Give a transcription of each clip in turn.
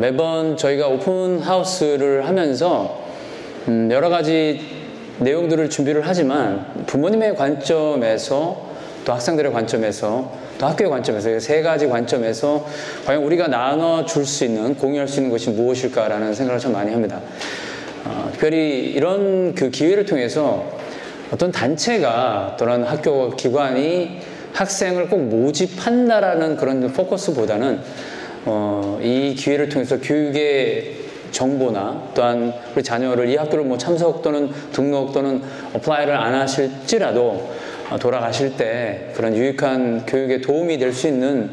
매번 저희가 오픈 하우스를 하면서 음, 여러 가지 내용들을 준비를 하지만 부모님의 관점에서 또 학생들의 관점에서 또 학교의 관점에서 세 가지 관점에서 과연 우리가 나눠 줄 수 있는 공유할 수 있는 것이 무엇일까라는 생각을 참 많이 합니다. 어, 특별히 이런 그 기회를 통해서 어떤 단체가 또는 학교 기관이 학생을 꼭 모집한다라는 그런 포커스보다는 어, 이 기회를 통해서 교육의 정보나 또한 우리 자녀를 이 학교를 뭐 참석 또는 등록 또는 apply를 안 하실지라도 어, 돌아가실 때 그런 유익한 교육에 도움이 될 수 있는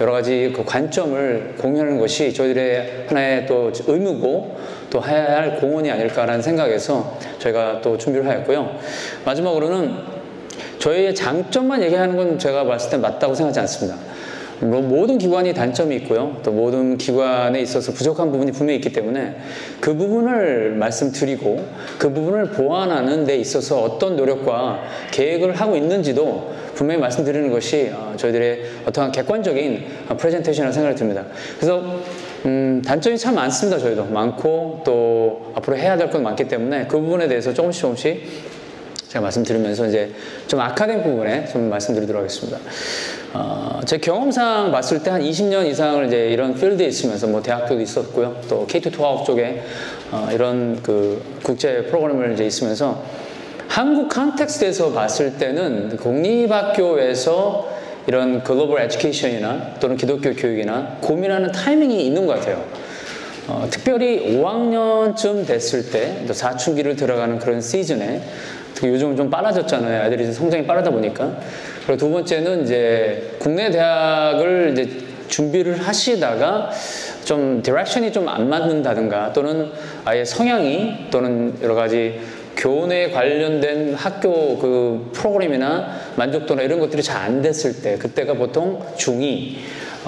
여러 가지 그 관점을 공유하는 것이 저희들의 하나의 또 의무고 또 해야 할 공헌이 아닐까라는 생각에서 저희가 또 준비를 하였고요. 마지막으로는 저희의 장점만 얘기하는 건 제가 봤을 때 맞다고 생각하지 않습니다. 뭐 모든 기관이 단점이 있고요. 또 모든 기관에 있어서 부족한 부분이 분명히 있기 때문에 그 부분을 말씀드리고 그 부분을 보완하는 데 있어서 어떤 노력과 계획을 하고 있는지도 분명히 말씀드리는 것이 어, 저희들의 어떠한 객관적인 프레젠테이션이라고 생각이 듭니다. 그래서 음, 단점이 참 많습니다. 저희도 많고 또 앞으로 해야 될 건 많기 때문에 그 부분에 대해서 조금씩 조금씩 제가 말씀드리면서 이제 좀 아카데미 부분에 좀 말씀드리도록 하겠습니다. 어, 제 경험상 봤을 때 한 20년 이상을 이제 이런 필드에 있으면서 뭐 대학교도 있었고요. 또 K-12 쪽에 어, 이런 그 국제 프로그램을 이제 있으면서 한국 컨텍스트에서 봤을 때는 공립학교에서 이런 글로벌 에듀케이션이나 또는 기독교 교육이나 고민하는 타이밍이 있는 것 같아요. 어, 특별히 5학년쯤 됐을 때, 또 사춘기를 들어가는 그런 시즌에, 특히 요즘은 좀 빨라졌잖아요. 아이들이 성장이 빠르다 보니까. 그리고 두 번째는 이제 국내 대학을 이제 준비를 하시다가 좀 direction이 좀 안 맞는다든가 또는 아예 성향이 또는 여러 가지 교내 관련된 학교 그 프로그램이나 만족도나 이런 것들이 잘 안 됐을 때 그때가 보통 중2 어,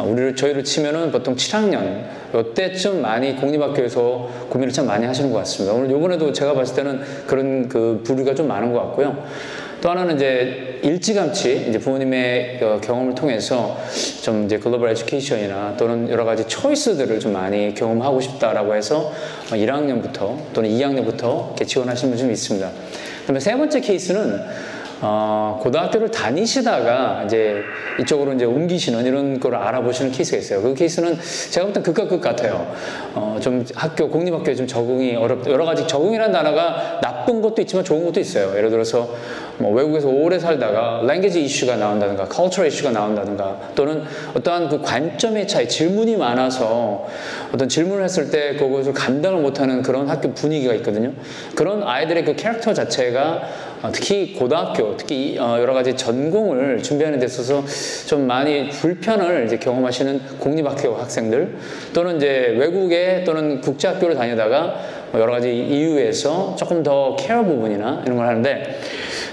우리를 저희를 치면은 보통 7학년 이때쯤 많이 공립학교에서 고민을 참 많이 하시는 것 같습니다. 오늘 요번에도 제가 봤을 때는 그런 그 부류가 좀 많은 것 같고요. 또 하나는 이제 일찌감치 이제 부모님의 그 경험을 통해서 좀 이제 글로벌 에듀케이션이나 또는 여러 가지 초이스들을 좀 많이 경험하고 싶다라고 해서 1학년부터 또는 2학년부터 이렇게 지원하시는 분이 좀 있습니다. 그다음에 세 번째 케이스는 어, 고등학교를 다니시다가 이제 이쪽으로 이제 옮기시는 이런 걸 알아보시는 케이스가 있어요. 그 케이스는 제가 볼 땐 극과 극 같아요. 어, 좀 학교, 공립학교에 좀 적응이 어렵다. 여러 가지 적응이라는 단어가 나쁜 것도 있지만 좋은 것도 있어요. 예를 들어서 뭐 외국에서 오래 살다가 랭귀지 이슈가 나온다든가, 컬처 이슈가 나온다든가, 또는 어떠한 그 관점의 차이, 질문이 많아서 어떤 질문을 했을 때 그것을 감당을 못하는 그런 학교 분위기가 있거든요. 그런 아이들의 그 캐릭터 자체가 어, 특히 고등학교, 특히 어, 여러 가지 전공을 준비하는 데 있어서 좀 많이 불편을 이제 경험하시는 공립학교 학생들 또는 이제 외국에 또는 국제학교를 다니다가 뭐 여러 가지 이유에서 조금 더 케어 부분이나 이런 걸 하는데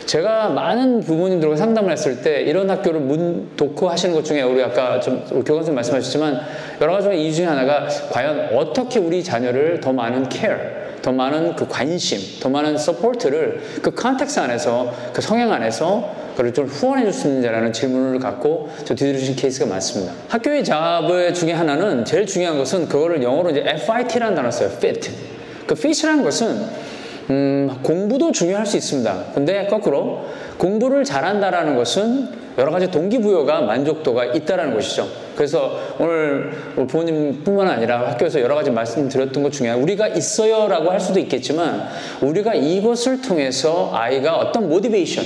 제가 많은 부모님들과 상담을 했을 때 이런 학교를 문 노크 하시는 것 중에 우리 아까 좀 교관님 말씀하셨지만 여러 가지 중에 이유 중에 하나가 과연 어떻게 우리 자녀를 더 많은 케어 더 많은 그 관심, 더 많은 서포트를 그 context 안에서 그 성향 안에서 그걸 좀 후원해 줄 수 있는지라는 질문을 갖고 저 두드려 주신 케이스가 많습니다. 학교의 작업 중에 하나는 제일 중요한 것은 그거를 영어로 이제 FIT라는 단어 써요. fit. 그 fit이라는 것은 음, 공부도 중요할 수 있습니다. 근데 거꾸로 공부를 잘한다라는 것은 여러 가지 동기부여가 만족도가 있다라는 것이죠. 그래서 오늘 부모님뿐만 아니라 학교에서 여러 가지 말씀드렸던 것 중에 우리가 있어요라고 할 수도 있겠지만 우리가 이것을 통해서 아이가 어떤 모티베이션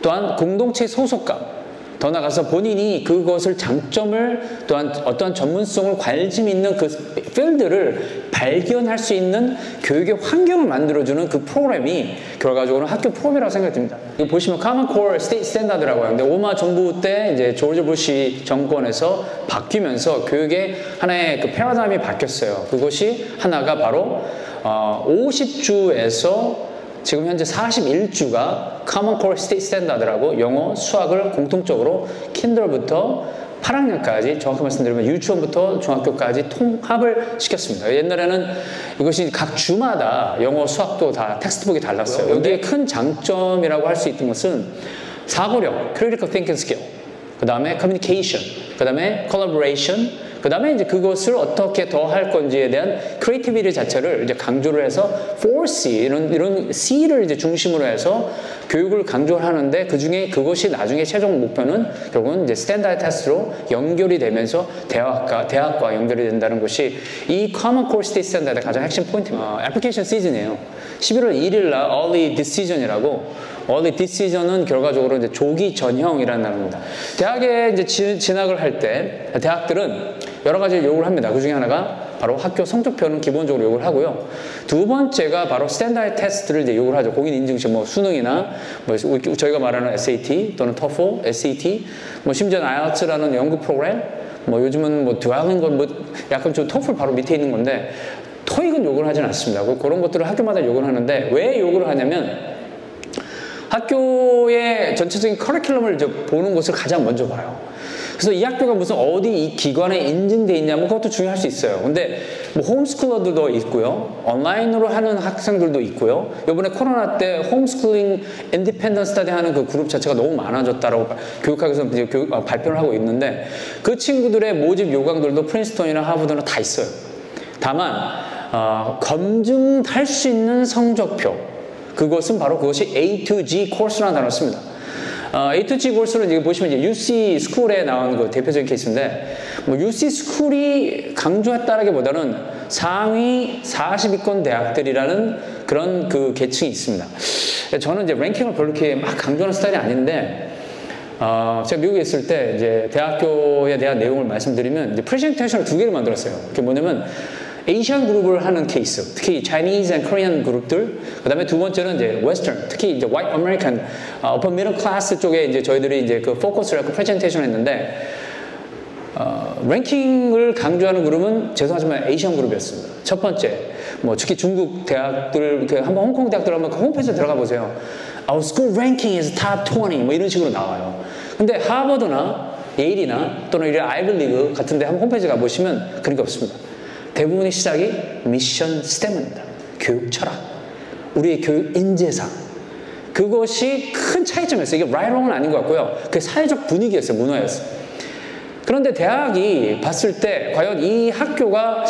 또한 공동체 소속감 더 나가서 본인이 그것을 장점을 또한 어떤 전문성을 관심 있는 그 필드를 발견할 수 있는 교육의 환경을 만들어주는 그 프로그램이 결과적으로는 학교 프로그램이라고 생각이 듭니다. 이거 보시면 Common Core State Standard라고 하는데 오마 정부 때 이제 조지 부시 정권에서 바뀌면서 교육의 하나의 그 패러다임이 바뀌었어요. 그것이 하나가 바로 어, 50주에서 지금 현재 41주가 Common Core State Standard라고 영어, 수학을 공통적으로 kinder부터 8학년까지 정확히 말씀드리면 유치원부터 중학교까지 통합을 시켰습니다. 옛날에는 이것이 각 주마다 영어, 수학도 다 textbook이 달랐어요. 여기에 큰 장점이라고 할 수 있던 것은 사고력, critical thinking skill, 그 다음에 communication, 그 다음에 collaboration, 그 다음에 이제 그것을 어떻게 더 할 건지에 대한 creativity 자체를 이제 강조를 해서 4C 이런 이런 C를 이제 중심으로 해서 교육을 강조를 하는데 그 중에 그것이 나중에 최종 목표는 결국은 이제 standard test로 연결이 되면서 대학과 대학과 연결이 된다는 것이 이 Common Core State Standard의 가장 핵심 포인트입니다. 어, 애플리케이션 시즌이에요. 11월 1일 날 Early Decision이라고 Early Decision은 결과적으로 이제 조기 전형이라는 단어입니다. 대학에 이제 지, 진학을 할 때 대학들은 여러 가지 요구를 합니다. 그 중에 하나가 바로 학교 성적표는 기본적으로 요구를 하고요. 두 번째가 바로 standard test를 이제 요구를 하죠. 공인 인증시 뭐 수능이나 뭐 저희가 말하는 SAT 또는 TOEFL, SAT, 뭐 심지어 IELTS라는 영국 프로그램, 뭐 요즘은 뭐 드라는 건뭐 약간 좀 TOEFL 바로 밑에 있는 건데 토익은 요구를 하진 않습니다. 그런 것들을 학교마다 요구를 하는데 왜 요구를 하냐면 학교의 전체적인 커리큘럼을 이제 보는 것을 가장 먼저 봐요. 그래서 이 학교가 무슨 어디 이 기관에 인증돼 있냐면 그것도 중요할 수 있어요. 근데 뭐 homeschooler들도 있고요. 온라인으로 하는 학생들도 있고요. 이번에 코로나 때 홈스쿨링 independent study 하는 그 그룹 자체가 너무 많아졌다라고 교육학에서 이제 교육, 어, 발표를 하고 있는데 그 친구들의 모집 요강들도 프린스턴이나 하버드나 다 있어요. 다만 어, 검증할 수 있는 성적표 그것은 바로 그것이 A to G 코스라는 단어를 씁니다. 어, A to G 코스를 지금 보시면 이제 UC 스쿨에 나온 그 대표적인 케이스인데 뭐 UC 스쿨이 강조했다라기보다는 상위 40위권 대학들이라는 그런 그 계층이 있습니다. 저는 이제 랭킹을 별로 이렇게 막 강조하는 스타일이 아닌데 어, 제가 미국에 있을 때 이제 대학교에 대한 내용을 말씀드리면 이제 프레젠테이션을 두 개를 만들었어요. 그게 뭐냐면 Asian 그룹을 하는 케이스, 특히 Chinese and Korean 그룹들, 그 다음에 두 번째는 이제 Western, 특히 이제 White American, 어, upper middle class 쪽에 이제 저희들이 이제 그 포커스를 하고 프레젠테이션 했는데, 어, 랭킹을 강조하는 그룹은 죄송하지만 Asian 그룹이었습니다. 첫 번째, 뭐 특히 중국 대학들, 한번 홍콩 대학들 한번 그 홈페이지에 들어가 보세요. Our school ranking is top 20, 뭐 이런 식으로 나와요. 근데 하버드나 예일이나 또는 이런 Ivy League 같은 데 한번 홈페이지 가보시면 그런 게 없습니다. 대부분의 시작이 mission statement입니다. 교육 철학. 우리의 교육 인재상. 그것이 큰 차이점이었어요. 이게 라이롱은 아닌 것 같고요. 그 사회적 분위기였어요. 문화였어요. 그런데 대학이 봤을 때 과연 이 학교가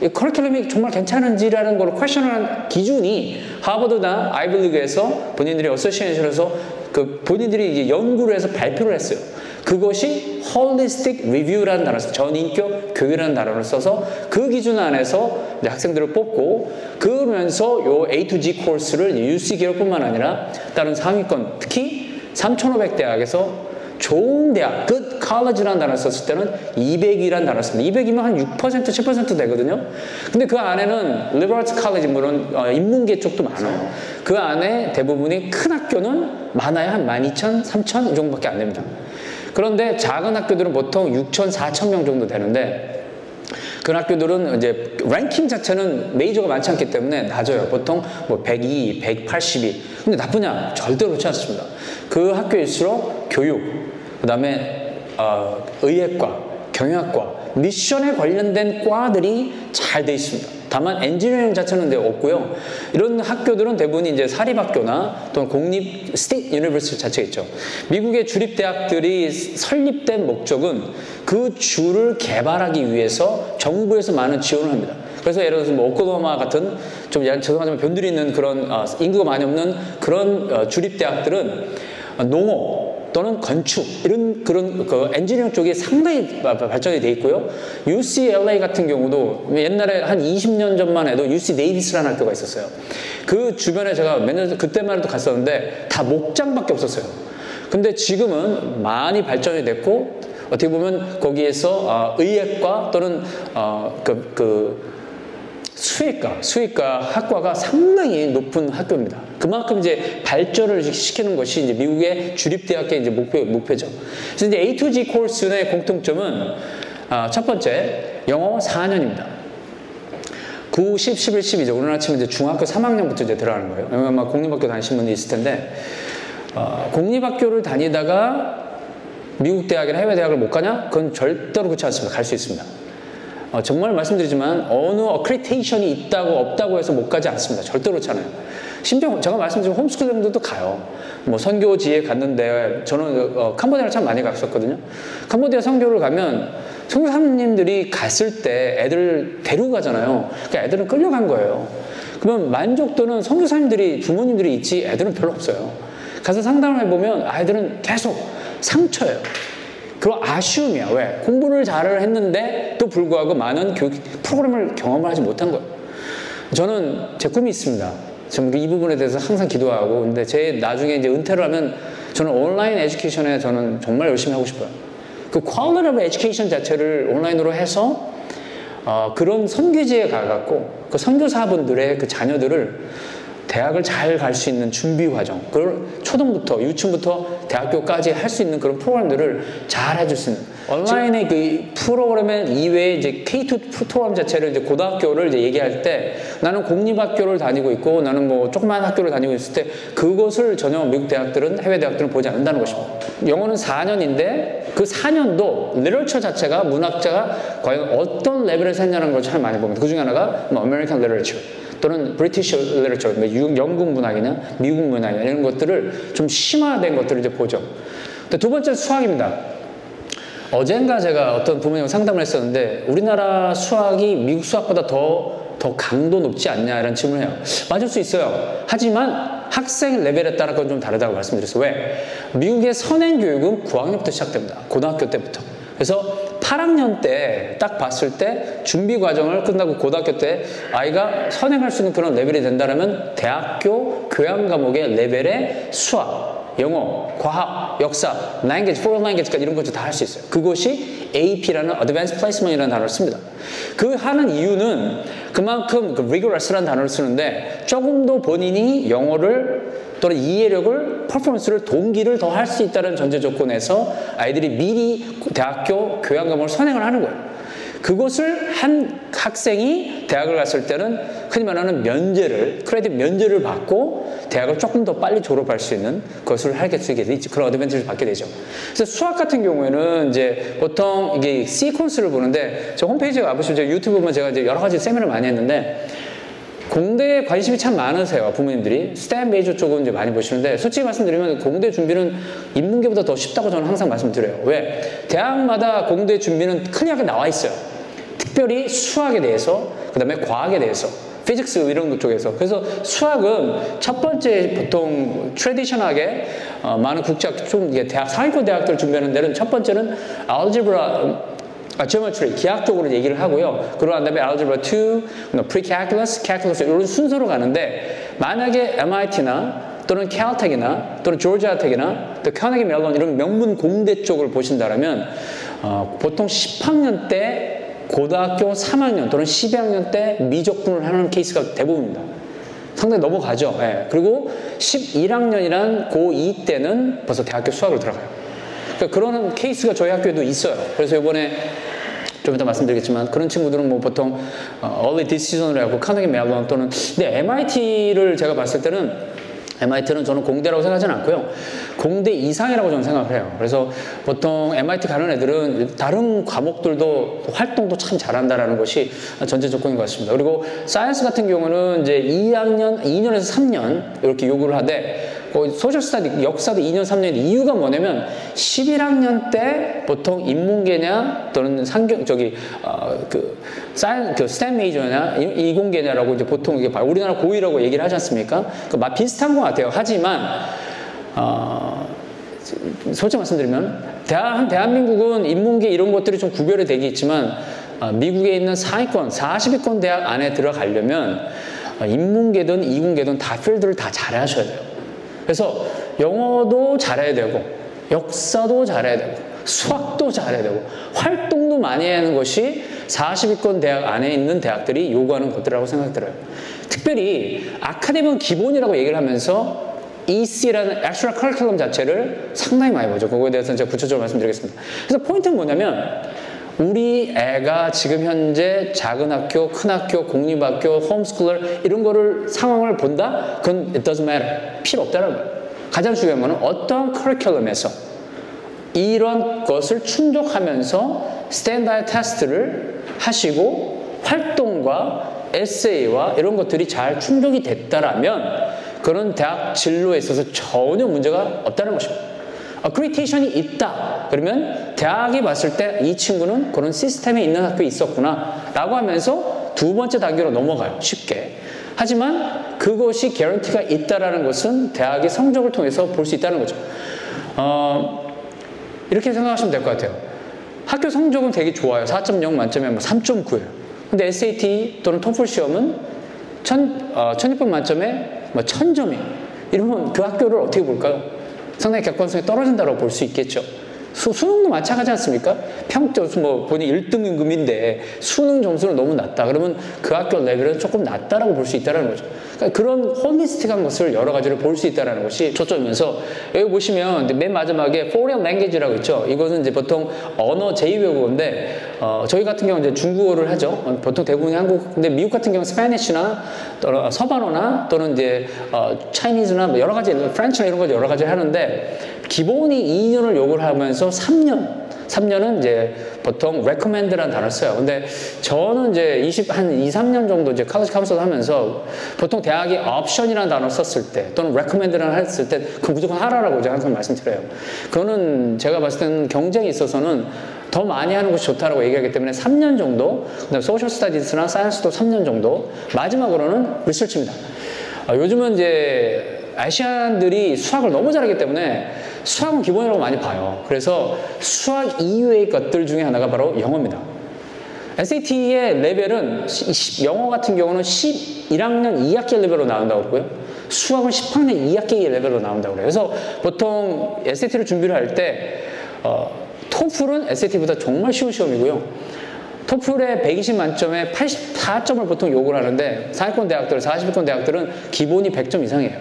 이 커리큘럼이 정말 괜찮은지라는 걸 퀘션하는 기준이 하버드나 아이블리그에서 본인들이 어서시에이션에서 그 본인들이 이제 연구를 해서 발표를 했어요. 그것이 holistic review라는 단어를 써서 전인격 교육이라는 단어를 써서 그 기준 안에서 학생들을 뽑고 그러면서 요 A to G 코스를 UC 기업뿐만 아니라 다른 상위권 특히 3,500 대학에서 좋은 대학, good college라는 단어를 썼을 때는 200이라는 단어를 씁니다. 200이면 한 6%, 7% 되거든요. 근데 그 안에는 liberal college, 물론 어, 인문계 쪽도 많아요. 그 안에 대부분이 큰 학교는 많아야 한 12,000, 3,000이 정도밖에 안 됩니다. 그런데 작은 학교들은 보통 6천, 4천 명 정도 되는데 그 학교들은 이제 랭킹 자체는 major가 많지 않기 때문에 낮아요. 보통 뭐 102, 182. 근데 나쁘냐? 절대 그렇지 않습니다. 그 학교일수록 교육, 그 다음에 어, 의예과, 경영학과, mission에 관련된 과들이 잘 돼 있습니다. 다만 엔지니어링 자체는 데 없고요. 이런 학교들은 대부분 이제 사립학교나 또는 공립 state university 자체가 있죠. 미국의 주립 대학들이 설립된 목적은 그 주를 개발하기 위해서 정부에서 많은 지원을 합니다. 그래서 예를 들어서 뭐 오클라호마 같은 좀 죄송하지만 변들이 있는 그런 어, 인구가 많이 없는 그런 어, 주립 대학들은 농업 또는 건축 이런 그런 그 엔지니어링 쪽이 상당히 발전이 돼 있고요. UCLA 같은 경우도 옛날에 한 20년 전만 해도 UC 네이비스라는 학교가 있었어요. 그 주변에 제가 몇 년 그때만 해도 갔었는데 다 목장밖에 없었어요. 근데 지금은 많이 발전이 됐고 어떻게 보면 거기에서 어, 의학과 또는 어, 그, 그 수의과, 수의과 학과가 상당히 높은 학교입니다. 그만큼 이제 발전을 시키는 것이 이제 미국의 주립대학의 이제 목표, 목표죠. 그래서 이제 A to G 코스의 공통점은 아, 첫 번째, 영어 4년입니다. 9, 10, 11, 12죠. 우리나라 치면 이제 중학교 3학년부터 이제 들어가는 거예요. 아마 공립학교 다니신 분이 있을 텐데, 어, 공립학교를 다니다가 미국 대학이나 해외 대학을 못 가냐? 그건 절대로 그렇지 않습니다. 갈 수 있습니다. 어, 정말 말씀드리지만 어느 어크리테이션이 있다고 없다고 해서 못 가지 않습니다. 절대로 그렇지 않아요. 심지어 제가 말씀드린 홈스쿨링들도 가요. 뭐 선교지에 갔는데 저는 어, 캄보디아를 참 많이 갔었거든요. 캄보디아 선교를 가면 선교사님들이 갔을 때 애들 데리고 가잖아요. 그러니까 애들은 끌려간 거예요. 그러면 만족도는 선교사님들이 부모님들이 있지 애들은 별로 없어요. 가서 상담을 해보면 아이들은 계속 상처예요. 그리고 아쉬움이야. 왜? 공부를 잘 했는데 또 불구하고 많은 교육 프로그램을 경험을 하지 못한 거예요. 저는 제 꿈이 있습니다. 저는 이 부분에 대해서 항상 기도하고 근데 제 나중에 이제 은퇴를 하면 저는 온라인 education에 저는 정말 열심히 하고 싶어요. 그 quality of education 자체를 온라인으로 해서 어, 그런 선교지에 가갖고 그 선교사분들의 그 자녀들을 대학을 잘 갈 수 있는 준비 과정, 그걸 초등부터 유치부터 대학교까지 할 수 있는 그런 프로그램들을 잘 해줄 수 있는 온라인의 그 프로그램 이외에 이제 K12 프로그램 자체를 이제 고등학교를 이제 얘기할 때 나는 공립학교를 다니고 있고 나는 뭐 조그만 학교를 다니고 있을 때 그것을 전혀 미국 대학들은 해외 대학들은 보지 않는다는 것입니다. 영어는 4년인데 그 4년도 literature 자체가 문학자가 과연 어떤 레벨에서 했냐는 걸 참 많이 봅니다. 그 중에 하나가 뭐 American literature 또는 브리티시 리터처, 뭐 영국 문학이나 미국 문학이나 이런 것들을 좀 심화된 것들을 이제 보죠. 두 번째 수학입니다. 어젠가 제가 어떤 부모님 상담을 했었는데 우리나라 수학이 미국 수학보다 더, 더 강도 높지 않냐 이런 질문을 해요. 맞을 수 있어요. 하지만 학생 레벨에 따라 그건 좀 다르다고 말씀드렸어요. 왜? 미국의 선행 교육은 9학년부터 시작됩니다. 고등학교 때부터. 그래서 8학년 때 딱 봤을 때 준비 과정을 끝나고 고등학교 때 아이가 선행할 수 있는 그런 레벨이 된다면 대학교 교양 과목의 레벨의 수학, 영어, 과학, 역사, language, foreign language까지 이런 것도 다 할 수 있어요. 그것이 AP라는 Advanced Placement이라는 단어를 씁니다. 그 하는 이유는 그만큼 그 rigorous라는 단어를 쓰는데 조금 더 본인이 영어를 또는 이해력을 퍼포먼스를 동기를 더 할 수 있다는 전제 조건에서 아이들이 미리 대학교 교양 과목을 선행을 하는 거예요. 그것을 한 학생이 대학을 갔을 때는 흔히 말하는 면제를 크레딧 면제를 받고 대학을 조금 더 빨리 졸업할 수 있는 것을 하게 되게 되죠. 그런 어드밴티지를 받게 되죠. 그래서 수학 같은 경우에는 이제 보통 이게 시퀀스를 보는데 저 홈페이지에 가보시면 제가 유튜브 보면 제가 이제 여러 가지 세미나를 많이 했는데 공대에 관심이 참 많으세요, 부모님들이. 스탠 메이저 쪽은 이제 많이 보시는데, 솔직히 말씀드리면 공대 준비는 인문계보다 더 쉽다고 저는 항상 말씀드려요. 왜? 대학마다 공대 준비는 clear하게 나와 있어요. 특별히 수학에 대해서, 그 다음에 과학에 대해서. physics 이런 것 쪽에서. 그래서 수학은 첫 번째 보통 tradition하게 어, 많은 국제학, 좀 대학, 상위권 대학들 준비하는 데는 첫 번째는 algebra, 아, geometry, 기하학적으로 얘기를 하고요. 그러고 난 다음에 algebra 2, pre-calculus, calculus 이런 순서로 가는데 만약에 MIT나 또는 Caltech이나 또는 조지아텍이나 또 카네기 멜론 이런 명문 공대 쪽을 보신다면 어, 보통 10학년 때 고등학교 3학년 또는 12학년 때 미적분을 하는 케이스가 대부분입니다. 상당히 넘어가죠. 예. 그리고 11학년이란 고2 때는 벌써 대학교 수학을 들어가요. 그러니까 그런 케이스가 저희 학교에도 있어요. 그래서 이번에 좀 이따 말씀드리겠지만 그런 친구들은 뭐 보통 어, early decision을 하고 카네기 멜론 또는 근데 MIT를 제가 봤을 때는 MIT는 저는 공대라고 생각하지는 않고요. 공대 이상이라고 저는 생각을 해요. 그래서 보통 MIT 가는 애들은 다른 과목들도 활동도 참 잘한다라는 것이 전제 조건인 것 같습니다. 그리고 science 같은 경우는 이제 2학년, 2년에서 3년 이렇게 요구를 하되 social study 역사도 2년 3년 이유가 뭐냐면 11학년 때 보통 인문계냐 또는 상경 저기 어, 그 science 그 STEM major냐 이공계냐라고 이제 보통 이게 우리나라 고이라고 얘기를 하지 않습니까? 그맛 비슷한 것 같아요. 하지만 어, 솔직히 말씀드리면 대한, 대한민국은 인문계 이런 것들이 좀 구별이 되기 있지만 어, 미국에 있는 상위권 40위권 대학 안에 들어가려면 어, 인문계든 이공계든 다 필드를 다 잘하셔야 돼요. 그래서 영어도 잘해야 되고 역사도 잘해야 되고 수학도 잘해야 되고 활동도 많이 하는 것이 40위권 대학 안에 있는 대학들이 요구하는 것들이라고 생각이 들어요. 특별히 academic은 기본이라고 얘기를 하면서 EC라는 extra curriculum 자체를 상당히 많이 보죠. 그거에 대해서는 제가 구체적으로 말씀드리겠습니다. 그래서 포인트는 뭐냐면 우리 애가 지금 현재 작은 학교, 큰 학교, 공립학교, 홈스쿨을 이런 거를 상황을 본다? 그건 it doesn't matter. 필요 없다는 거예요. 가장 중요한 거는 어떤 커리큘럼에서 이런 것을 충족하면서 standard test를 하시고 활동과 에세이와 이런 것들이 잘 충족이 됐다라면 그런 대학 진로에 있어서 전혀 문제가 없다는 것입니다. 어크리테이션이 있다. 그러면 대학이 봤을 때 이 친구는 그런 시스템에 있는 학교에 있었구나. 라고 하면서 두 번째 단계로 넘어가요. 쉽게. 하지만 그것이 개런티가 있다라는 것은 대학의 성적을 통해서 볼 수 있다는 거죠. 어, 이렇게 생각하시면 될 것 같아요. 학교 성적은 되게 좋아요. 4.0 만점에 뭐 3.9예요. 근데 SAT 또는 토플 시험은 1000, 어, 1600 만점에 뭐 1000점이에요. 이러면 그 학교를 어떻게 볼까요? 상당히 객관성이 떨어진다고 볼 수 있겠죠. 수, 수능도 마찬가지 않습니까? 평점 뭐 본인 1등급인데 수능 점수는 너무 낮다. 그러면 그 학교 레벨은 조금 낮다라고 볼 수 있다는 거죠. 그러니까 그런 holistic한 것을 여러 가지를 볼 수 있다는 것이 초점이면서 여기 보시면 맨 마지막에 foreign language라고 있죠. 이것은 이제 보통 언어 제2외국어인데 어, 저희 같은 경우는 이제 중국어를 하죠. 보통 대부분이 한국 근데 미국 같은 경우 Spanish나 또는 서반어나 또는 이제 어, Chinese나 뭐 여러 가지 French나 이런 거 여러 가지 하는데 기본이 2년을 요구를 하면서 3년 3년은 이제 보통 recommend라는 단어를 써요. 근데 저는 이제 20, 한 2, 3년 정도 이제 college counsel 하면서 보통 대학이 option이라는 단어를 썼을 때 또는 recommend라는 했을 때 그 무조건 하라라고 제가 항상 말씀드려요. 그거는 제가 봤을 때는 경쟁에 있어서는 더 많이 하는 것이 좋다라고 얘기하기 때문에 3년 정도, 그다음 social studies나 science도 3년 정도, 마지막으로는 리서치입니다. 아, 요즘은 이제 아시안들이 수학을 너무 잘하기 때문에 수학은 기본이라고 많이 봐요. 그래서 수학 이외의 것들 중에 하나가 바로 영어입니다. SAT의 레벨은 영어 같은 경우는 11학년 2학기 레벨로 나온다고 그러고요. 수학은 10학년 2학기 레벨로 나온다고 그래요. 그래서 보통 SAT를 준비를 할 때 어, 토플은 SAT보다 정말 쉬운 시험이고요. 토플에 120 만점에 84점을 보통 요구를 하는데 상위권 대학들, 40위권 대학들은 기본이 100점 이상이에요.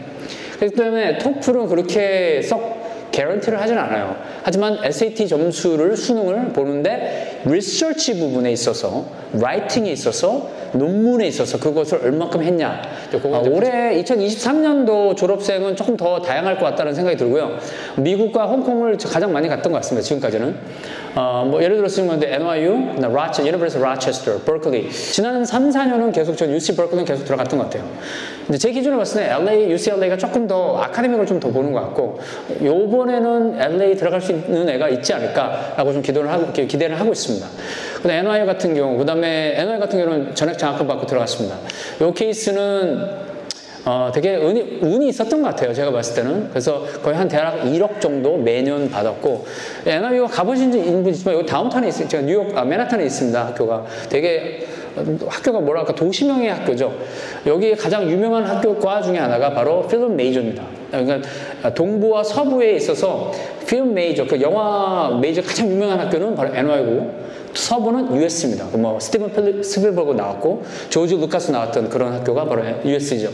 그렇기 때문에 토플은 그렇게 썩 개런티를 하진 않아요. 하지만 SAT 점수를 수능을 보는데 리서치 부분에 있어서 라이팅에 있어서 논문에 있어서 그것을 얼마큼 했냐. 아, 올해 2023년도 졸업생은 조금 더 다양할 것 같다는 생각이 들고요. 미국과 홍콩을 가장 많이 갔던 것 같습니다. 지금까지는. 어, 뭐 예를 들어서 지금 NYU, 라체, University of Rochester, Berkeley. 지난 3, 4년은 계속 전 UC Berkeley는 계속 들어갔던 것 같아요. 근데 제 기준으로 봤을 때 LA, UCLA가 조금 더 아카데믹을 좀 더 보는 것 같고 요번에는 LA 들어갈 수 있는 애가 있지 않을까라고 좀 기도를 하고 기대를 하고 있습니다. 근데 NY 같은 경우, 그 다음에 NY 같은 경우는 전액 장학금 받고 들어갔습니다. 요 케이스는 어, 되게 운이, 운이 있었던 것 같아요. 제가 봤을 때는. 그래서 거의 한 대략 1억 정도 매년 받았고, NYU가 가보신 분 있지만, 여기 다운타운에 있어요. 제가 뉴욕, 아, 맨하탄에 있습니다. 학교가. 되게, 학교가 뭐랄까, 도시형의 학교죠. 여기 가장 유명한 학교과 중에 하나가 바로 film major입니다. 그러니까 동부와 서부에 있어서 film major, 그 영화 메이저 가장 유명한 학교는 바로 NYU고, 서부는 USC입니다. 뭐 스티븐 스필버그 나왔고 조지 루카스 나왔던 그런 학교가 바로 US죠.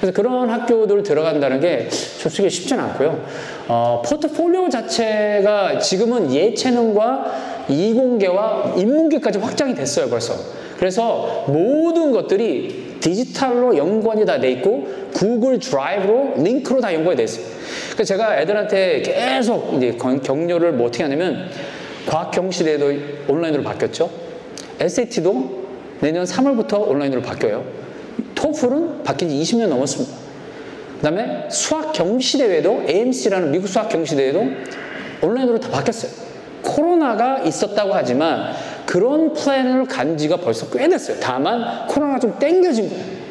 그래서 그런 학교들 들어간다는 게 솔직히 쉽지는 않고요. 어, 포트폴리오 자체가 지금은 예체능과 이공계와 인문계까지 확장이 됐어요, 벌써. 그래서 모든 것들이 디지털로 연관이 다 돼 있고 구글 드라이브로 링크로 다 연관이 돼 있어요. 그래서 제가 애들한테 계속 이제 격려를 뭐 어떻게 하냐면 과학 경시대회도 온라인으로 바뀌었죠. SAT도 내년 3월부터 온라인으로 바뀌어요. 토플은 바뀐 지 20년 넘었습니다. 그 다음에 수학 경시대회도 AMC라는 미국 수학 경시대회도 온라인으로 다 바뀌었어요. 코로나가 있었다고 하지만 그런 플랜을 간 지가 벌써 꽤 됐어요. 다만 코로나가 좀 땡겨진 거예요.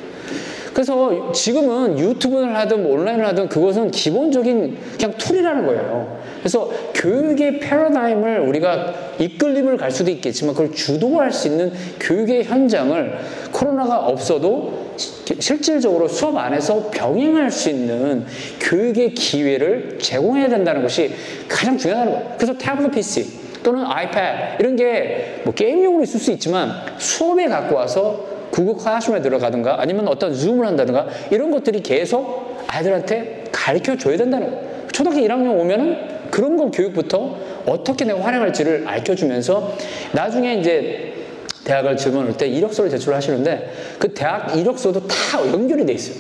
그래서 지금은 유튜브를 하든 뭐 온라인을 하든 그것은 기본적인 그냥 tool이라는 거예요. 그래서 교육의 패러다임을 우리가 이끌림을 갈 수도 있겠지만 그걸 주도할 수 있는 교육의 현장을 코로나가 없어도 실질적으로 수업 안에서 병행할 수 있는 교육의 기회를 제공해야 된다는 것이 가장 중요하다는 거예요. 그래서 태블릿 PC 또는 아이패드 이런 게 뭐 게임용으로 있을 수 있지만 수업에 갖고 와서 구글 클래스룸에 들어가든가 아니면 어떤 줌을 한다든가 이런 것들이 계속 아이들한테 가르쳐 줘야 된다는 거예요. 초등학교 1학년 오면은 그런 거 교육부터 어떻게 내가 활용할지를 알려 주면서 나중에 이제 대학을 집어넣을 때 이력서를 제출하시는데 그 대학 이력서도 다 연결이 돼 있어요.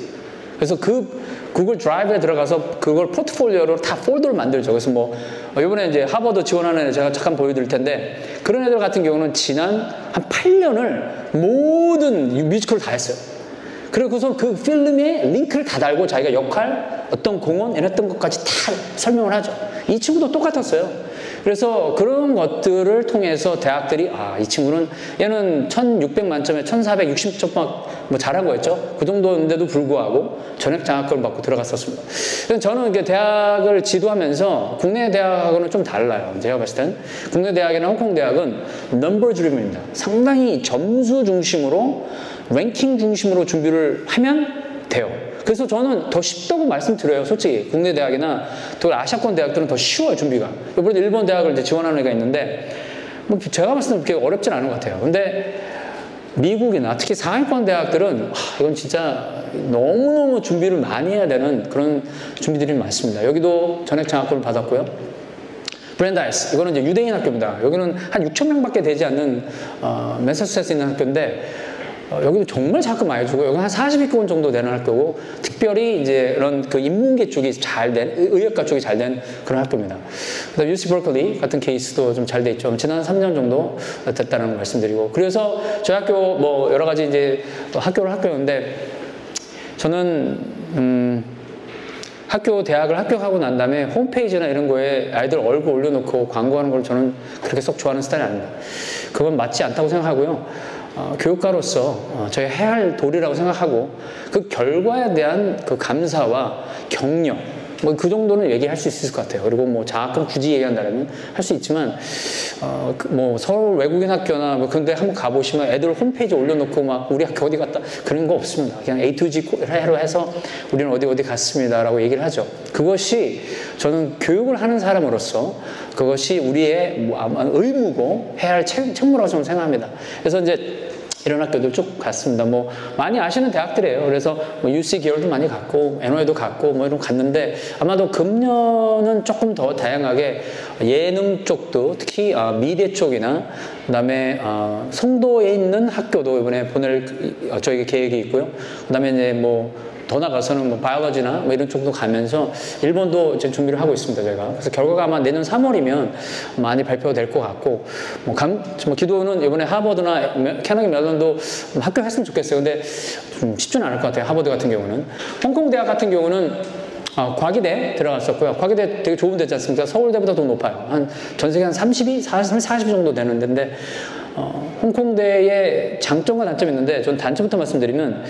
그래서 그 구글 드라이브에 들어가서 그걸 포트폴리오로 다 폴더를 만들죠. 그래서 뭐 이번에 이제 하버드 지원하는 애 제가 잠깐 보여드릴 텐데 그런 애들 같은 경우는 지난 한 8년을 모든 뮤지컬을 다 했어요. 그리고서 그 필름에 링크를 다 달고 자기가 역할, 어떤 공헌, 이랬던 것까지 다 설명을 하죠. 이 친구도 똑같았어요. 그래서 그런 것들을 통해서 대학들이 아, 이 친구는 얘는 1600 만 점에 1460점 뭐 잘한 거였죠. 그 정도인데도 불구하고 전액 장학금을 받고 들어갔었습니다. 저는 이게 대학을 지도하면서 국내 대학하고는 좀 달라요. 제가 봤을 땐 국내 대학이나 홍콩 대학은 넘버 드리븐입니다. 상당히 점수 중심으로 랭킹 중심으로 준비를 하면 돼요. 그래서 저는 더 쉽다고 말씀드려요. 솔직히 국내 대학이나 또 아시아권 대학들은 더 쉬워요 준비가. 이번에 일본 대학을 이제 지원하는 애가 있는데 뭐 제가 봤을 때는 그렇게 어렵진 않은 것 같아요. 근데 미국이나 특히 상위권 대학들은 하, 이건 진짜 너무너무 준비를 많이 해야 되는 그런 준비들이 많습니다. 여기도 전액 장학금을 받았고요. 브랜다이스 이거는 이제 유대인 학교입니다. 여기는 한 6천 명밖에 되지 않는 어, 매사추세츠 있는 학교인데 어, 여기도 정말 장학금 많이 주고 여기 한 40위권 정도 되는 학교고 특별히 이제 이런 그 인문계 쪽이 잘 된 의학과 쪽이 잘 된 그런 학교입니다. 그다음 UC 버클리 같은 케이스도 좀 잘 돼 있죠. 지난 3년 정도 됐다는 걸 말씀드리고 그래서 저희 학교 뭐 여러 가지 이제 학교를 학교였는데 저는 음. 학교 대학을 합격하고 난 다음에 홈페이지나 이런 거에 아이들 얼굴 올려놓고 광고하는 걸 저는 그렇게 속 좋아하는 스타일이 아닙니다. 그건 맞지 않다고 생각하고요. 어, 교육가로서 어, 저희 해야 할 도리라고 생각하고 그 결과에 대한 그 감사와 격려 뭐 그 정도는 얘기할 수 있을 것 같아요. 그리고 뭐 장학금 굳이 얘기한다면 할 수 있지만 어, 뭐 서울 외국인 학교나 뭐 그런데 한번 가보시면 애들 홈페이지 올려놓고 막 우리 학교 어디 갔다 그런 거 없습니다. 그냥 A to G 해로 해서 우리는 어디 어디 갔습니다라고 얘기를 하죠. 그것이 저는 교육을 하는 사람으로서 그것이 우리의 뭐 의무고 해야 할 책무라고 저는 생각합니다. 그래서 이제 이런 학교들 쭉 갔습니다. 뭐 많이 아시는 대학들이에요. 그래서 뭐 UC 계열도 많이 갔고 NY도 갔고 뭐 이런 갔는데 아마도 금년은 조금 더 다양하게 예능 쪽도 특히 아, 미대 쪽이나 그다음에 아, 송도에 있는 학교도 이번에 보낼 저희가 계획이 있고요. 그다음에 이제 뭐 더 나가서는 뭐 바이올로지나 뭐 이런 쪽도 가면서 일본도 이제 준비를 하고 있습니다, 제가. 그래서 결과가 아마 내년 3월이면 많이 발표될 것 같고, 뭐, 감, 뭐 기도는 이번에 하버드나 캐나기 멜론도 합격했으면 좋겠어요. 근데 좀 쉽지는 않을 것 같아요, 하버드 같은 경우는. 홍콩 대학 같은 경우는 어, 과기대 들어갔었고요. 과기대 되게 좋은 데지 않습니까? 서울대보다 더 높아요. 한 전 세계 한 32, 40, 40 정도 되는 데인데 어, 홍콩대의 장점과 단점이 있는데 전 단점부터 말씀드리면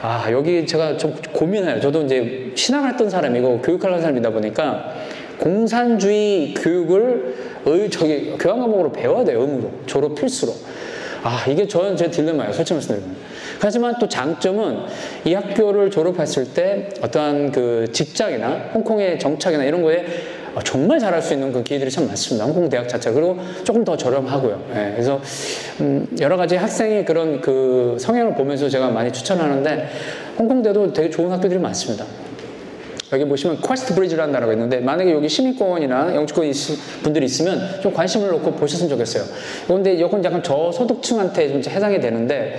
아 여기 제가 좀 고민해요. 저도 이제 신학을 했던 사람이고 교육하는 사람이다 보니까 공산주의 교육을 의, 저기 교양 과목으로 배워야 돼요. 의무로 졸업 필수로. 아 이게 저는 제 딜레마예요. 솔직히 말씀드리면. 하지만 또 장점은 이 학교를 졸업했을 때 어떠한 그 직장이나 홍콩의 정착이나 이런 거에 정말 잘할 수 있는 그 기회들이 참 많습니다. 홍콩 대학 자체 그리고 조금 더 저렴하고요. 예, 그래서 음, 여러 가지 학생의 그런 그 성향을 보면서 제가 많이 추천하는데 홍콩대도 되게 좋은 학교들이 많습니다. 여기 보시면 QuestBridge라는 나라가 있는데 만약에 여기 시민권이나 영주권 분들이 있으면 좀 관심을 놓고 보셨으면 좋겠어요. 그런데 이건 약간 저소득층한테 좀 해당이 되는데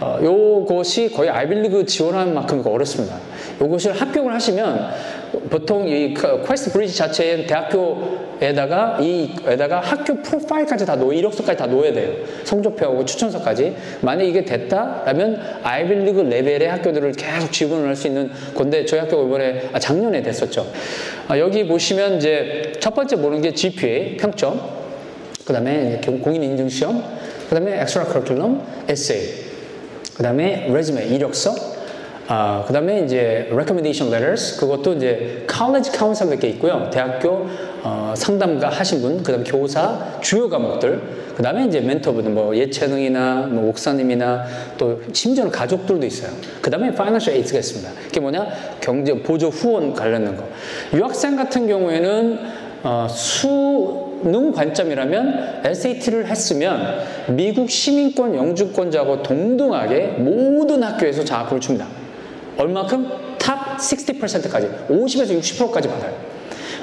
어, 요것이 거의 아이비리그 지원하는 만큼 어렵습니다. 요것을 합격을 하시면 보통 이 QuestBridge 자체의 대학교에다가 이에다가 학교 profile까지 다 넣, 이력서까지 다 넣어야 돼요. 성적표하고 추천서까지. 만약 이게 됐다라면 아이비리그 레벨의 학교들을 계속 지원을 할 수 있는 건데 저희 학교가 이번에 아, 작년에 됐었죠. 아, 여기 보시면 이제 첫 번째 보는 게 GPA 평점, 그 다음에 공인 인증 시험, 그 다음에 엑스트라 커리큘럼, 에세이. 그 다음에 레즈메, 이력서, 아, 그 다음에 이제 recommendation letters, 그것도 이제 college counselor께 있고요. 대학교 어, 상담가 하신 분, 그 다음에 교사, 주요 과목들, 그 다음에 이제 멘토분, 뭐 예체능이나 뭐 목사님이나 또 심지어는 가족들도 있어요. 그 다음에 financial aids가 있습니다. 그게 뭐냐? 경제 보조 후원 관련된 거. 유학생 같은 경우에는 어, 수능 관점이라면 SAT를 했으면 미국 시민권 영주권자하고 동등하게 모든 학교에서 장학금을 줍니다. 얼마큼? top 60%까지 50에서 60%까지 받아요.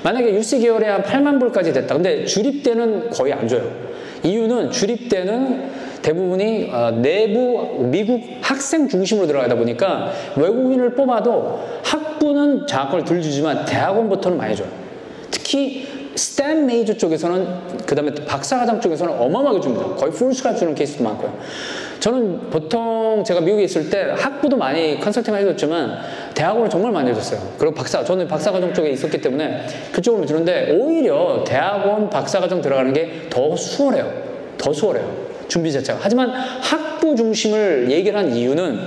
만약에 UC 계열에 한 8만 불까지 됐다. 근데 주립대는 거의 안 줘요. 이유는 주립대는 대부분이 어, 내부 미국 학생 중심으로 들어가다 보니까 외국인을 뽑아도 학부는 장학금을 덜 주지만 대학원부터는 많이 줘요. 특히 STEM major 쪽에서는 그 다음에 박사과정 쪽에서는 어마어마하게 줍니다. 거의 풀스가 주는 케이스도 많고요. 저는 보통 제가 미국에 있을 때 학부도 많이 컨설팅을 해줬지만 대학원을 정말 많이 해줬어요. 그리고 박사, 저는 박사과정 쪽에 있었기 때문에 그쪽으로 주는데 오히려 대학원 박사과정 들어가는 게 더 수월해요. 더 수월해요. 준비 자체가. 하지만 학부 중심을 얘기를 한 이유는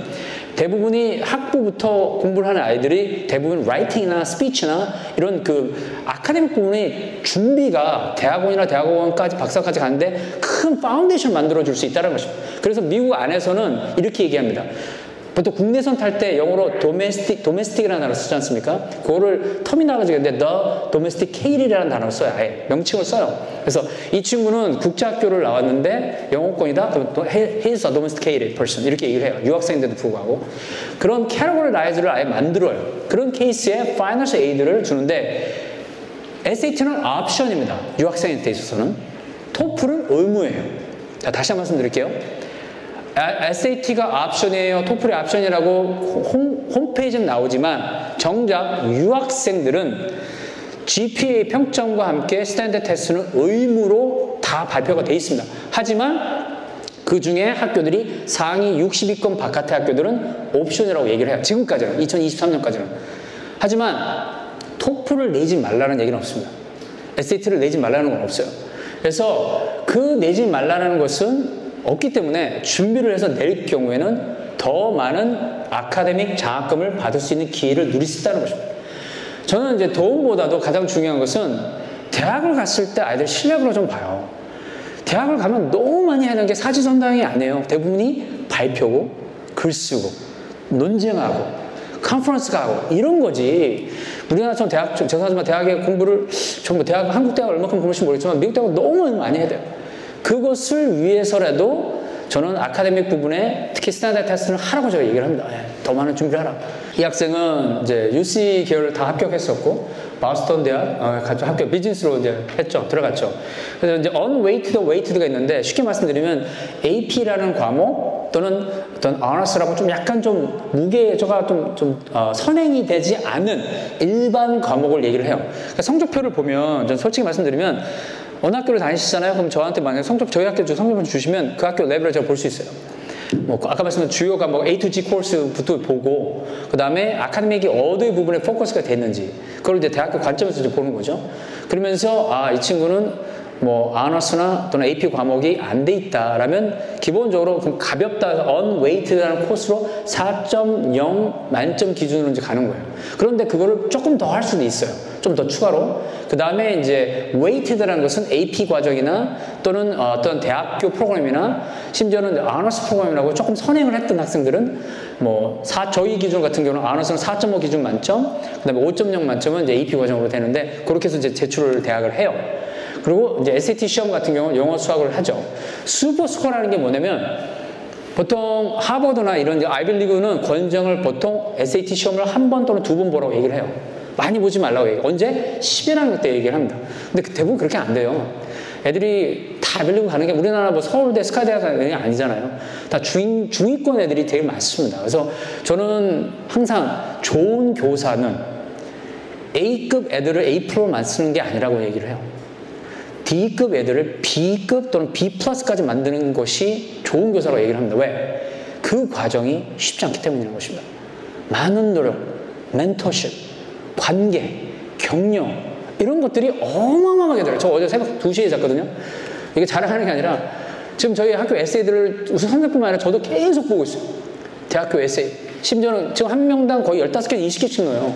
대부분이 학부부터 공부를 하는 아이들이 대부분 writing이나 스피치나 이런 그 academic 부분이 준비가 대학원이나 대학원까지 박사까지 가는데 큰 파운데이션 만들어 줄 수 있다는 것입니다. 그래서 미국 안에서는 이렇게 얘기합니다. 보통 국내선 탈 때 영어로 domestic, domestic이라는 단어 쓰지 않습니까? 그거를 terminology인데 the domesticated이라는 단어를 써요. 아예 명칭을 써요. 그래서 이 친구는 국제학교를 나왔는데 영어권이다? 그럼 또 he's a domesticated person 이렇게 얘기를 해요. 유학생인데도 불구하고 그런 categorize를 아예 만들어요. 그런 케이스에 financial aid를 주는데 SAT는 옵션입니다. 유학생한테 있어서는 토플은 의무예요. 자 다시 한 번 말씀드릴게요. SAT가 옵션이에요. 토플이 옵션이라고 홈, 홈페이지는 나오지만 정작 유학생들은 GPA 평점과 함께 스탠드 테스트는 의무로 다 발표가 돼 있습니다. 하지만 그 중에 학교들이 상위 60위권 바깥의 학교들은 옵션이라고 얘기를 해요. 지금까지는 2023년까지는. 하지만 토플을 내지 말라는 얘기는 없습니다. SAT를 내지 말라는 건 없어요. 그래서 그 내지 말라는 것은 없기 때문에 준비를 해서 낼 경우에는 더 많은 아카데믹 장학금을 받을 수 있는 기회를 누릴 수 있다는 것입니다. 저는 이제 도움보다도 가장 중요한 것은 대학을 갔을 때 아이들 실력으로 좀 봐요. 대학을 가면 너무 많이 하는 게 사지선당이 아니에요. 대부분이 발표고, 글 쓰고, 논쟁하고, 컨퍼런스 가고, 이런 거지. 우리나라처럼 대학, 죄송하지만 대학에 공부를, 전부 대학, 한국 대학 얼마큼 공부할지 모르겠지만 미국 대학은 너무 많이 해야 돼요. 그것을 위해서라도 저는 academic 부분에 특히 standard test를 하라고 제가 얘기를 합니다. 예, 더 많은 준비를 하라. 이 학생은 이제 UC 계열을 다 합격했었고 보스턴 대학 어, 합격 비즈니스로 이제 했죠. 들어갔죠. 그래서 이제 unweighted, weighted가 있는데 쉽게 말씀드리면 AP라는 과목 또는 어떤 honors라고 좀 약간 좀 무게저가 좀, 좀 어, 선행이 되지 않은 일반 과목을 얘기를 해요. 그러니까 성적표를 보면 전 솔직히 말씀드리면 어느 학교를 다니시잖아요. 그럼 저한테 만약에 성적 저희 학교 성적을 주시면 그 학교 레벨을 제가 볼 수 있어요. 뭐 아까 말씀드린 주요 과목 A to G 코र्스부터 보고 그 다음에 아카데믹이 어느 부분에 포커스가 됐는지 그걸 이제 대학교 관점에서 이제 보는 거죠. 그러면서 아 이 친구는 뭐 아너스나 또는 AP 과목이 안 돼 있다라면 기본적으로 그 가볍다 unweighted라는 코스로 4.0 만점 기준으로 이제 가는 거예요. 그런데 그거를 조금 더 할 수는 있어요. 좀 더 추가로. 그 다음에 이제 weighted라는 것은 AP 과정이나 또는 어떤 대학교 프로그램이나 심지어는 아너스 프로그램이라고 조금 선행을 했던 학생들은 뭐 4, 저희 기준 같은 경우는 아너스는 4.5 기준 만점, 그 다음에 5.0 만점은 이제 AP 과정으로 되는데 그렇게 해서 이제 제출을 대학을 해요. 그리고 이제 SAT 시험 같은 경우는 영어 수학을 하죠. 슈퍼 스코어라는 게 뭐냐면 보통 하버드나 이런 아이빌리그는 권장을 보통 SAT 시험을 한 번 또는 두 번 보라고 얘기를 해요. 많이 보지 말라고 얘기해요. 언제? 10이라는 때 얘기를 합니다. 근데 그 대부분 그렇게 안 돼요. 애들이 다 아이빌리그 가는 게 우리나라 뭐 서울대 스카이대학 가는 게 아니잖아요. 다 중, 중위권 애들이 되게 많습니다. 그래서 저는 항상 좋은 교사는 A급 애들을 A 프로만 쓰는 게 아니라고 얘기를 해요. D급 애들을 B급 또는 B 플러스까지 만드는 것이 좋은 교사라고 얘기를 합니다. 왜? 그 과정이 쉽지 않기 때문이라는 것입니다. 많은 노력, 멘토십, 관계, 격려 이런 것들이 어마어마하게 들어요. 저 어제 새벽 2시에 잤거든요. 이게 자랑하는 게 아니라 지금 저희 학교 에세이들을 우선 선생뿐만 아니라 저도 계속 보고 있어요. 대학교 에세이. 심지어는 지금 한 명당 거의 15개, 20개씩 넣어요.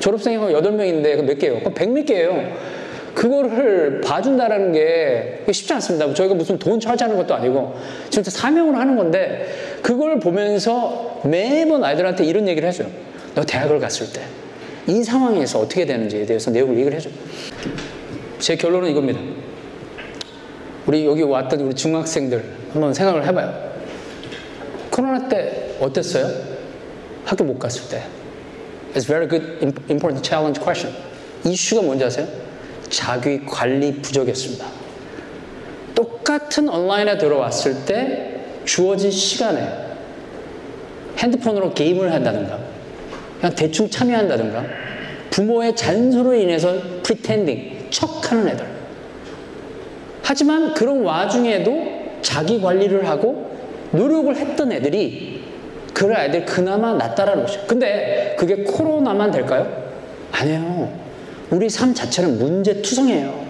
졸업생이 거의 8명인데 몇 개예요? 그럼 100몇 개예요. 그거를 봐준다라는 게 쉽지 않습니다. 저희가 무슨 돈 charge하는 것도 아니고 진짜 사명으로 하는 건데 그걸 보면서 매번 아이들한테 이런 얘기를 해줘요. 너 대학을 갔을 때 이 상황에서 어떻게 되는지에 대해서 내용을 얘기를 해줘요. 제 결론은 이겁니다. 우리 여기 왔던 우리 중학생들 한번 생각을 해봐요. 코로나 때 어땠어요? 학교 못 갔을 때. It's very good, important challenge question. 이슈가 뭔지 아세요? 자기 관리 부족이었습니다. 똑같은 온라인에 들어왔을 때 주어진 시간에 핸드폰으로 게임을 한다든가 그냥 대충 참여한다든가 부모의 잔소리로 인해서 pretending 척하는 애들 하지만 그런 와중에도 자기 관리를 하고 노력을 했던 애들이 그런 아이들 그나마 낫다라는 것이죠. 근데 그게 코로나만 될까요? 아니에요. 우리 삶 자체는 문제투성이에요.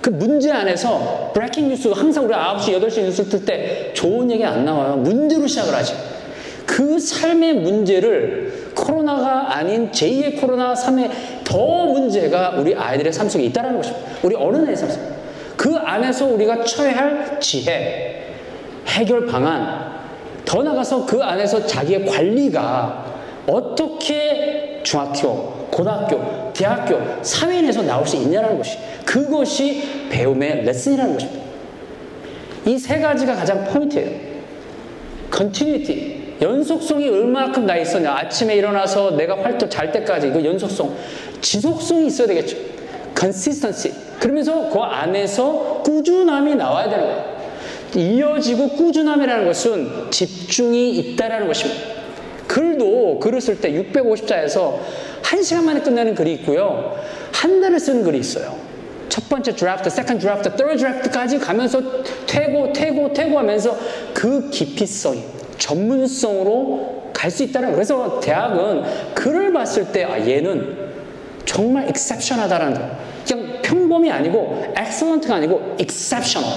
그 문제 안에서 breaking news가 항상 우리 9시, 8시 뉴스 틀 때 좋은 얘기 안 나와요. 문제로 시작을 하지. 그 삶의 문제를 코로나가 아닌 제2의 코로나 3의 더 문제가 우리 아이들의 삶 속에 있다는 것입니다. 우리 어른의 삶 속에. 그 안에서 우리가 처해야 할 지혜, 해결 방안, 더 나가서 그 안에서 자기의 관리가 어떻게 중학교, 고등학교, 대학교, 사회인에서 나올 수 있냐는 것이 그것이 배움의 레슨이라는 것입니다. 이 세 가지가 가장 포인트예요. continuity 연속성이 얼마큼 나 있었냐 아침에 일어나서 내가 활동 잘 때까지 그 연속성 지속성이 있어야 되겠죠. consistency 그러면서 그 안에서 꾸준함이 나와야 되는 거예요. 이어지고 꾸준함이라는 것은 집중이 있다라는 것입니다. 글도 글을 쓸 때 650자에서 한 시간 만에 끝내는 글이 있고요. 한 달을 쓰는 글이 있어요. 첫 번째 draft, second draft, third draft까지 가면서 퇴고, 퇴고, 퇴고 하면서 그 깊이성이 전문성으로 갈 수 있다는. 그래서 대학은 글을 봤을 때 아, 얘는 정말 exceptional하다라는 거. 그냥 평범이 아니고 excellent가 아니고 exceptional.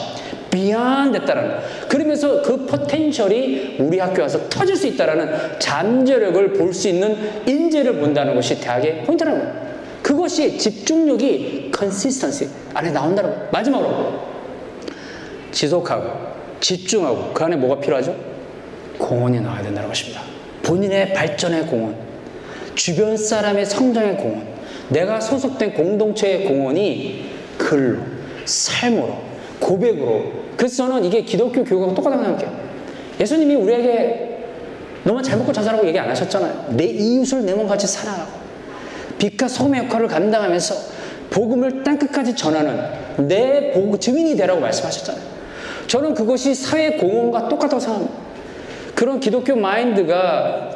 beyond 됐다라는 거. 그러면서 그 potential이 우리 학교 와서 터질 수 있다라는 잠재력을 볼 수 있는 인재를 본다는 것이 대학의 포인트라는 거예요. 그것이 집중력이 consistency 안에 거예요. 마지막으로 지속하고 집중하고 그 안에 뭐가 필요하죠? 공헌이 나와야 된다는 것입니다. 본인의 발전의 공헌, 주변 사람의 성장의 공헌, 내가 소속된 공동체의 공헌이 글로, 삶으로, 고백으로. 그래서 저는 이게 기독교 교육하고 똑같다고 생각해요. 예수님이 우리에게 너만 잘 먹고 잘 살라고 얘기 안 하셨잖아요. 내 이웃을 내 몸같이 사랑하고 빛과 소금의 역할을 감당하면서 복음을 땅끝까지 전하는 내 복, 증인이 되라고 말씀하셨잖아요. 저는 그것이 사회 공헌과 똑같다고 생각합니다. 그런 기독교 마인드가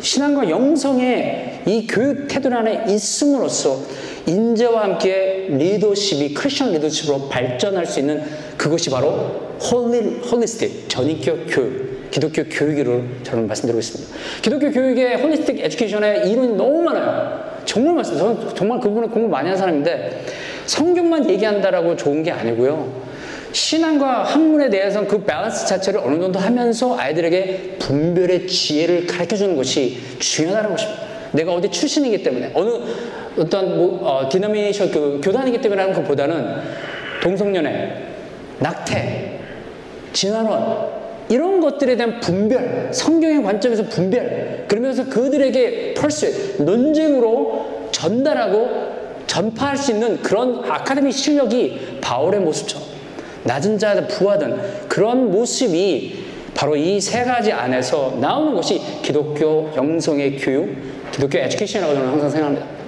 신앙과 영성의 이 교육 태도 안에 있음으로써 인재와 함께 리더십이 크리스천 리더십으로 발전할 수 있는 그것이 바로 holi, holistic 전인격 교육 기독교 교육이를 저는 말씀드리고 있습니다. 기독교 교육의 holistic education의 이론이 너무 많아요. 정말 많습니다. 저는 정말 그 부분에 공부 많이 하는 사람인데 성경만 얘기한다라고 좋은 게 아니고요. 신앙과 학문에 대해서는 그 밸런스 자체를 어느 정도 하면서 아이들에게 분별의 지혜를 가르쳐 주는 것이 중요하다는 것입니다. 내가 어디 출신이기 때문에 어느 어떤 뭐, 어, denomination 그 교단이기 때문에 하는 것보다는 동성연애, 낙태, 진화론 이런 것들에 대한 분별, 성경의 관점에서 분별, 그러면서 그들에게 펄스, 논쟁으로 전달하고 전파할 수 있는 그런 아카데미 실력이 바울의 모습처럼 낮은 자들 부하든 그런 모습이 바로 이 세 가지 안에서 나오는 것이 기독교 영성의 교육, 기독교 에듀케이션이라고 저는 항상 생각합니다.